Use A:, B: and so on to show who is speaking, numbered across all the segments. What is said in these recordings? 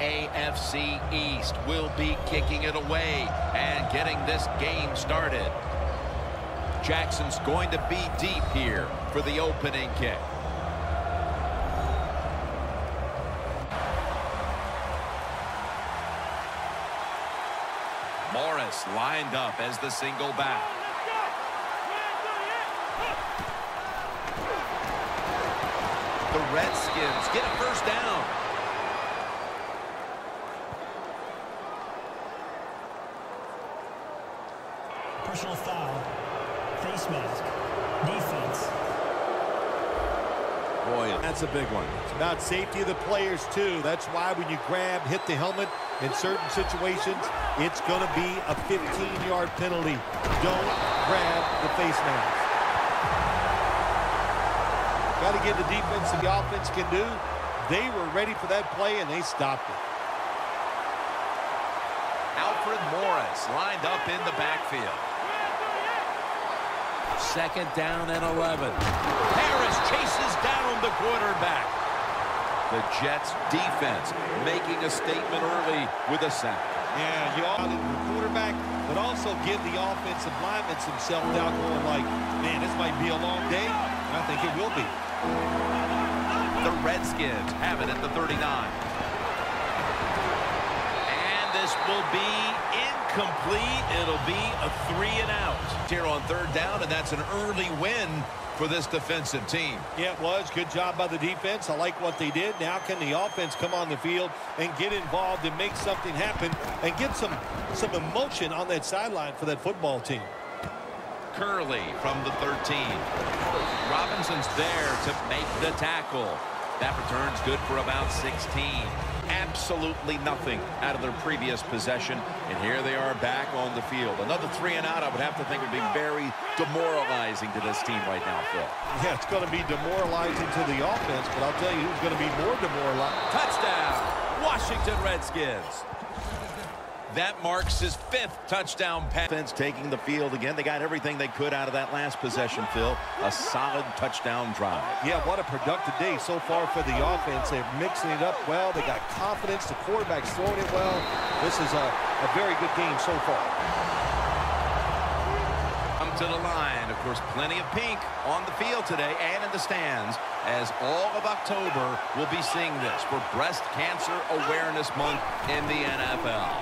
A: AFC East will be kicking it away and getting this game started. Jackson's going to be deep here for the opening kick. Morris lined up as the single back. The Redskins get a first down.
B: Personal foul. Face mask. Defense.
C: Boy, that's a big one.
D: It's about safety of the players, too. That's why when you grab, hit the helmet in certain situations, it's going to be a 15-yard penalty. Don't grab the face mask. Got to get the defense and the offense can do. They were ready for that play, and they stopped it.
A: Alfred Morris lined up in the backfield. Second down and 11. Harris chases down the quarterback. The Jets defense making a statement early with a sack.
D: Yeah, you all the quarterback, but also give the offensive linemen some self-doubt going like, man, this might be a long day. And I think it will be.
A: The Redskins have it at the 39. And this will be incomplete. It'll be a three and out here on third down, and that's an early win for this defensive team.
D: Yeah, it was. Good job by the defense. I like what they did. Now can the offense come on the field and get involved and make something happen and get some, some emotion on that sideline for that football team.
A: Kerley from the 13. Robinson's there to make the tackle. That return's good for about 16. Absolutely nothing out of their previous possession. And here they are back on the field. Another three and out, I would have to think would be very demoralizing to this team right now, Phil.
D: Yeah, it's going to be demoralizing to the offense, but I'll tell you who's going to be more demoralized.
A: Touchdown, Washington Redskins. That marks his fifth touchdown pass. Defense Taking the field again. They got everything they could out of that last possession, Phil. A solid touchdown drive.
D: Yeah, what a productive day so far for the offense. They're mixing it up well. They got confidence. The quarterback's throwing it well. This is a, a very good game so far.
A: Come to the line. Of course, plenty of pink on the field today and in the stands as all of October will be seeing this for Breast Cancer Awareness Month in the NFL.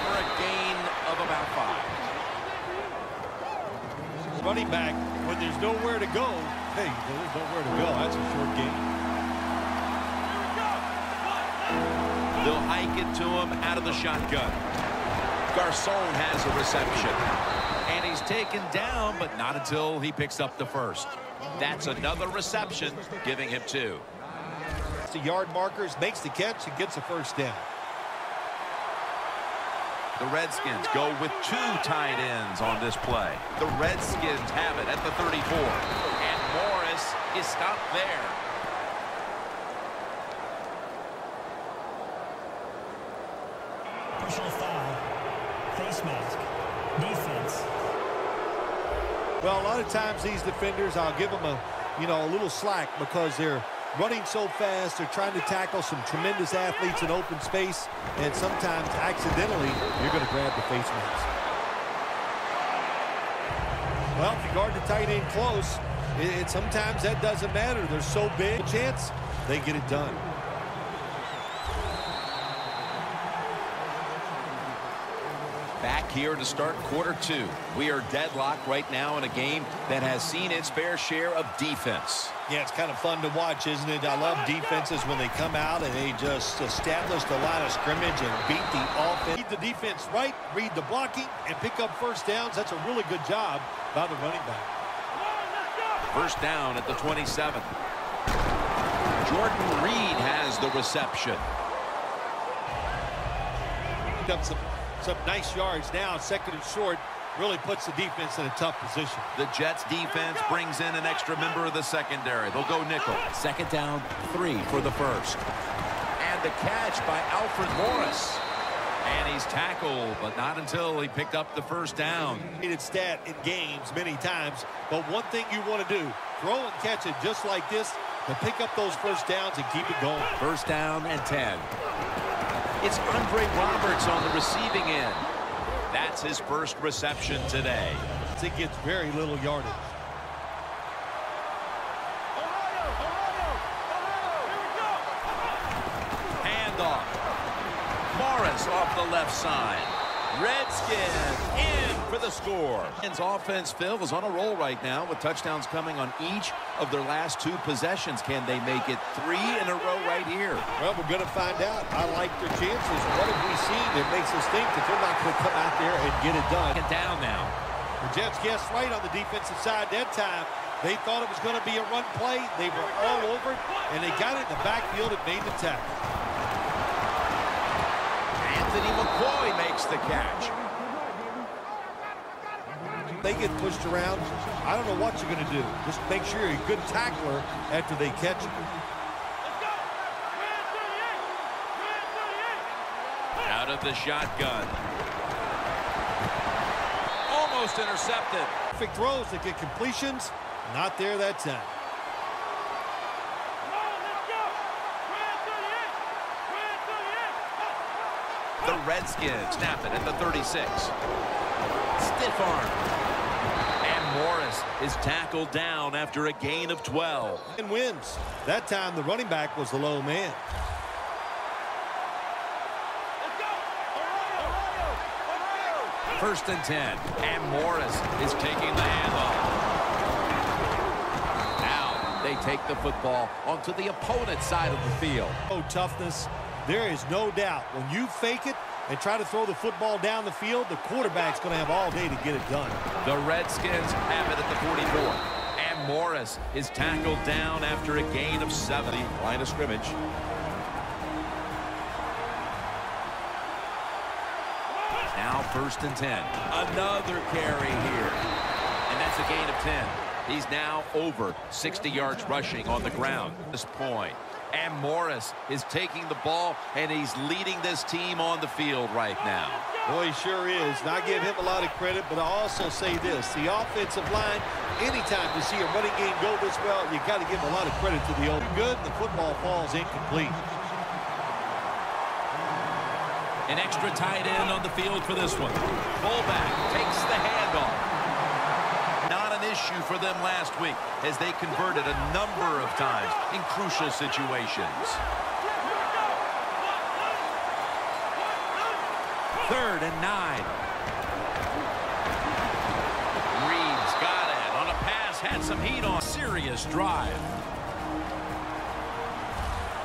A: For a gain of about five.
D: Running back, when there's nowhere to go, hey, there's nowhere to go. That's a short game.
A: They'll hike it to him out of the shotgun. Garcon has a reception. And he's taken down, but not until he picks up the first. That's another reception, giving him two.
D: The yard markers, makes the catch, and gets a first down.
A: The Redskins go with two tight ends on this play. The Redskins have it at the 34. And Morris is stopped there.
B: Personal foul. Face mask. Defense.
D: Well, a lot of times these defenders, I'll give them a, you know, a little slack because they're running so fast. They're trying to tackle some tremendous athletes in open space, and sometimes accidentally you're going to grab the face mask. Well, if you guard the tight end close, it, it, sometimes that doesn't matter. They're so big. Chance, they get it done.
A: Back here to start quarter two. We are deadlocked right now in a game that has seen its fair share of defense.
D: Yeah, it's kind of fun to watch, isn't it? I love defenses when they come out and they just establish the line of scrimmage and beat the offense. Read the defense right, read the blocking, and pick up first downs. That's a really good job by the running back.
A: First down at the 27. Jordan Reed has the reception.
D: Picked up some some nice yards now, second and short, really puts the defense in a tough position.
A: The Jets defense brings in an extra member of the secondary. They'll go nickel. Second down, three for the first. And the catch by Alfred Morris. And he's tackled, but not until he picked up the first down.
D: Needed stat in games many times, but one thing you want to do, throw and catch it just like this, to pick up those first downs and keep it going.
A: First down and 10. It's Andre Roberts on the receiving end. That's his first reception today.
D: It gets very little yardage.
A: Handoff. Morris off the left side. Redskins in for the score. Redskins offense, Phil, is on a roll right now with touchdowns coming on each of their last two possessions. Can they make it three in a row right here?
D: Well, we're going to find out. I like their chances. What have we seen that makes us think that they're not going to come out there and get it done?
A: And down now.
D: The Jets guessed right on the defensive side that time. They thought it was going to be a run play. They were all over it, and they got it in the backfield and made the tackle.
A: Anthony McCoy makes the catch.
D: They get pushed around. I don't know what you're going to do. Just make sure you're a good tackler after they catch you.
A: Out of the shotgun. Almost intercepted.
D: Perfect throws that get completions. Not there that time.
A: Redskins snap it at the 36. Stiff arm. And Morris is tackled down after a gain of 12.
D: And wins. That time the running back was the low man.
A: First and 10. And Morris is taking the handoff. Now they take the football onto the opponent's side of the field.
D: Oh, toughness. There is no doubt. When you fake it and try to throw the football down the field, the quarterback's going to have all day to get it done.
A: The Redskins have it at the 44. And Morris is tackled down after a gain of 70. Line of scrimmage. Now first and 10. Another carry here. And that's a gain of 10. He's now over 60 yards rushing on the ground at this point. And Morris is taking the ball, and he's leading this team on the field right now.
D: Boy, he sure is. And I give him a lot of credit, but I also say this. The offensive line, anytime you see a running game go this well, you got to give a lot of credit to the old good. and The football falls incomplete.
A: An extra tight end on the field for this one. Fullback takes the handoff. An issue for them last week as they converted a number of times in crucial situations. Third and nine. Reeves got it on a pass, had some heat on. Serious drive.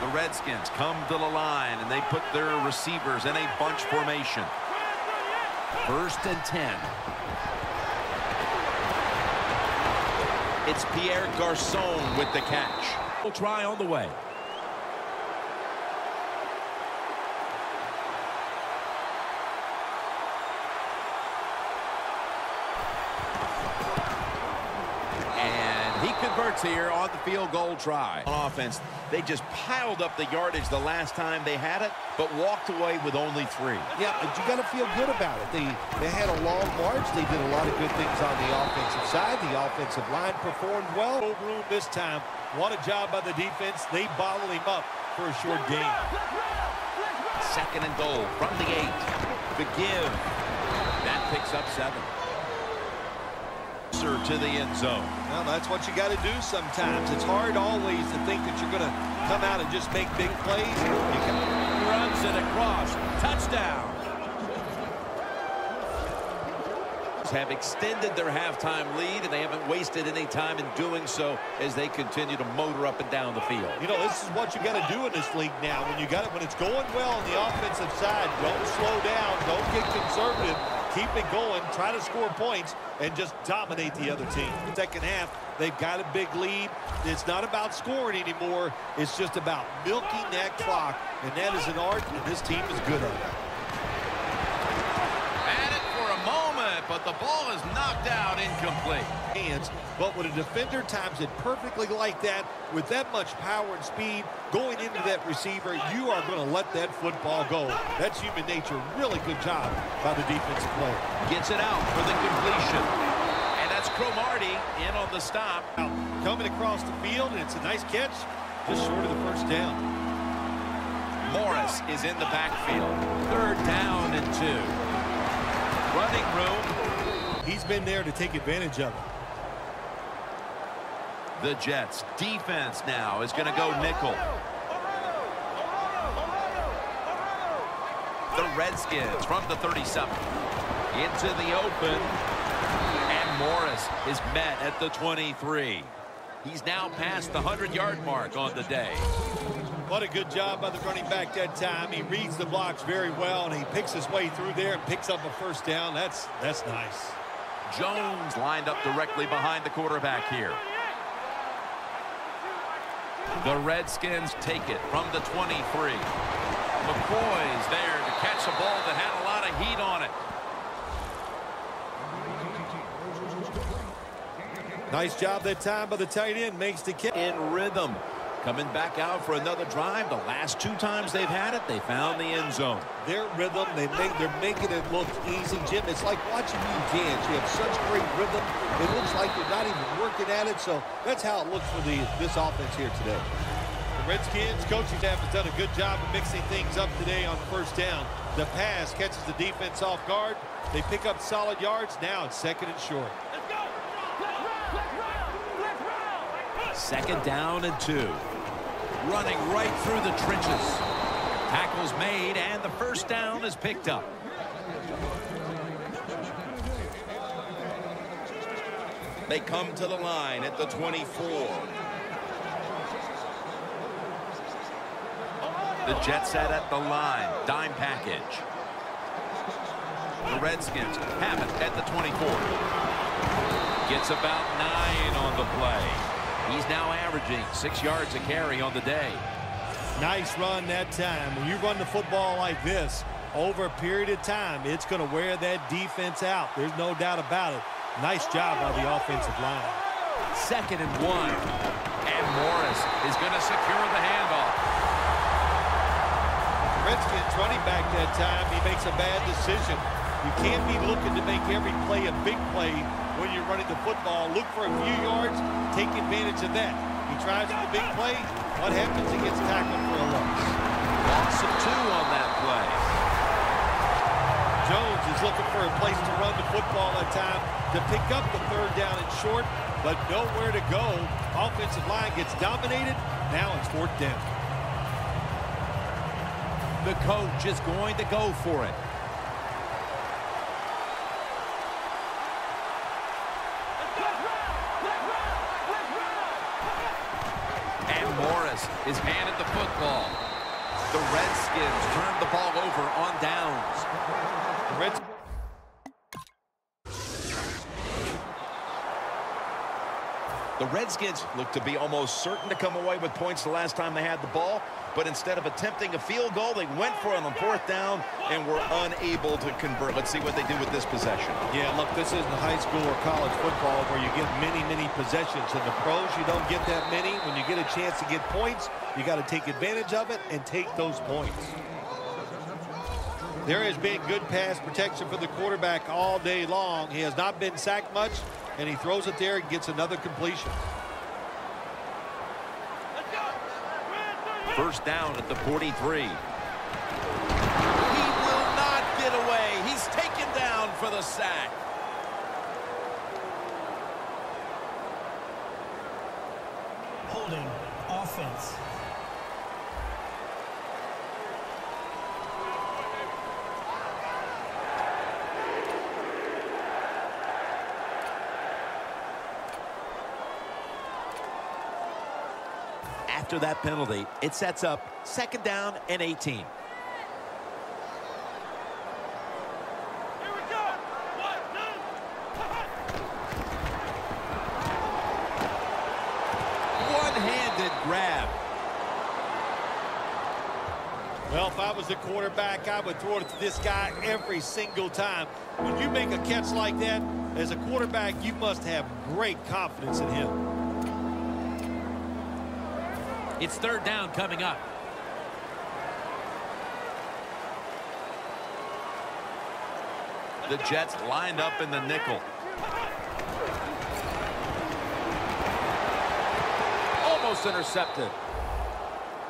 A: The Redskins come to the line, and they put their receivers in a bunch formation. First and 10. It's Pierre Garcon with the catch. We'll try on the way. And he here on the field goal try. On offense, they just piled up the yardage the last time they had it, but walked away with only three.
D: Yeah, but you got to feel good about it. They they had a long march. They did a lot of good things on the offensive side. The offensive line performed well. No room this time. What a job by the defense. They bottled him up for a short game.
A: Second and goal from the eight. The give. That picks up seven. To the end zone.
D: Well, that's what you got to do sometimes. It's hard always to think that you're going to come out and just make big plays. You can
A: Runs it across. Touchdown. Have extended their halftime lead, and they haven't wasted any time in doing so as they continue to motor up and down the field.
D: You know, this is what you got to do in this league now. When you got it, when it's going well on the offensive side, don't slow down, don't get conservative. Keep it going, try to score points, and just dominate the other team. Second half, they've got a big lead. It's not about scoring anymore. It's just about milking that clock, and that is an art, and this team is good at it.
A: Had it for a moment, but the ball is knocked out incomplete.
D: Hands, but when a defender times it perfectly like that, with that much power and speed going into that receiver, you are going to let that football go. That's human nature. Really good job by the defensive player.
A: Gets it out for the completion. And that's Cromartie in on the stop.
D: Coming across the field, and it's a nice catch, just short of the first down.
A: Morris is in the backfield. Third down and two. Running room.
D: He's been there to take advantage of it.
A: The Jets defense now is going to go nickel. The Redskins from the 37 into the open. And Morris is met at the 23. He's now past the 100-yard mark on the day.
D: What a good job by the running back that time. He reads the blocks very well, and he picks his way through there and picks up a first down. That's, that's nice.
A: Jones lined up directly behind the quarterback here. The Redskins take it from the 23. McCoy's there to catch a ball that had a lot of heat on it.
D: Nice job that time by the tight end. Makes the kick.
A: In rhythm. Coming back out for another drive. The last two times they've had it, they found the end zone.
D: Their rhythm, they make, they're making it look easy, Jim. It's like watching you dance. You have such great rhythm. It looks like you're not even working at it. So that's how it looks for the this offense here today. The Redskins coaching staff has done a good job of mixing things up today on first down. The pass catches the defense off guard. They pick up solid yards. Now it's second and short.
A: Second down and two. Running right through the trenches. Tackles made, and the first down is picked up. They come to the line at the 24. The Jets set at the line. Dime package. The Redskins have it at the 24. Gets about nine on the play. He's now averaging six yards a carry on the day.
D: Nice run that time. When you run the football like this, over a period of time, it's going to wear that defense out. There's no doubt about it. Nice job by the offensive line.
A: Second and one. And Morris is going to secure the handoff.
D: Redskins running back that time, he makes a bad decision. You can't be looking to make every play a big play when you're running the football. Look for a few yards, take advantage of that. He tries for the big play. What happens? He gets tackled for a loss.
A: Loss of two on that play.
D: Jones is looking for a place to run the football at time to pick up the third down and short, but nowhere to go. Offensive line gets dominated. Now it's fourth down.
A: The coach is going to go for it. Is handed the football. The Redskins turn the ball over on downs.
D: The
A: The Redskins look to be almost certain to come away with points the last time they had the ball, but instead of attempting a field goal, they went for it on fourth down and were unable to convert. Let's see what they do with this possession.
D: Yeah, look, this isn't high school or college football where you get many, many possessions. In the pros, you don't get that many. When you get a chance to get points, you got to take advantage of it and take those points. There has been good pass protection for the quarterback all day long. He has not been sacked much, and he throws it there and gets another completion.
A: First down at the 43. He will not get away. He's taken down for the sack.
B: Holding. Offense.
A: After that penalty, it sets up second down and 18. One-handed grab.
D: Well, if I was the quarterback, I would throw it to this guy every single time. When you make a catch like that, as a quarterback, you must have great confidence in him.
A: It's third down coming up. The Jets lined up in the nickel. Almost intercepted.